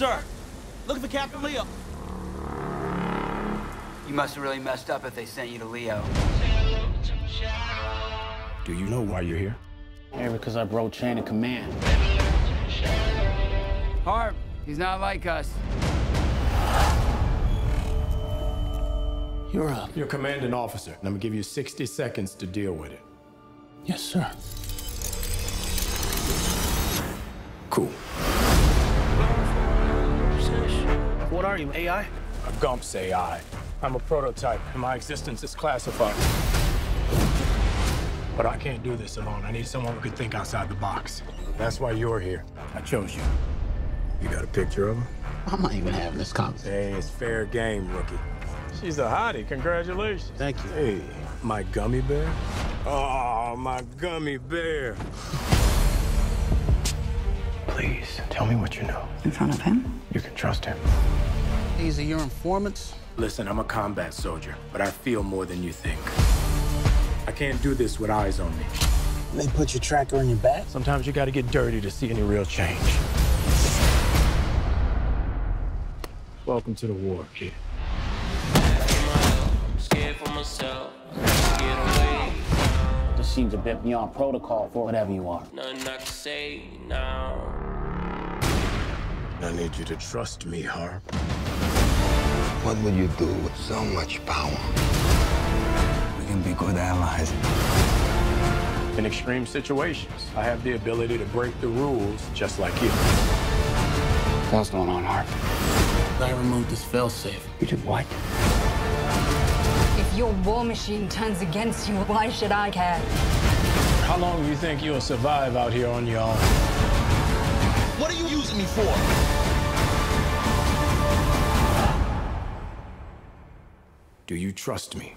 Sir, looking for Captain Leo. You must have really messed up if they sent you to Leo. Do you know why you're here? Here because I broke chain of command. Harp, he's not like us. You're up. You're commanding officer, and I'm gonna give you 60 seconds to deal with it. Yes, sir. Cool. Are you, AI? A Gumps AI. I'm a prototype, and my existence is classified. But I can't do this alone. I need someone who could think outside the box. That's why you're here. I chose you. You got a picture of her? I'm not even having this conversation. Hey, it's fair game, rookie. She's a hottie. Congratulations. Thank you. Hey, my gummy bear? Oh, my gummy bear. Please, tell me what you know. In front of him? You can trust him. These are your informants? Listen, I'm a combat soldier, but I feel more than you think. I can't do this with eyes on me. They put your tracker on your back? Sometimes you gotta get dirty to see any real change. Welcome to the war, kid. Scared for myself. Get away. This seems a bit beyond protocol for whatever you are. Nothing I can say now. I need you to trust me, Harp. What would you do with so much power? We can be good allies. In extreme situations, I have the ability to break the rules just like you. What's going on, Harp? I removed this failsafe. You did what? If your war machine turns against you, why should I care? How long do you think you'll survive out here on your own? What are you using me for? Do you trust me?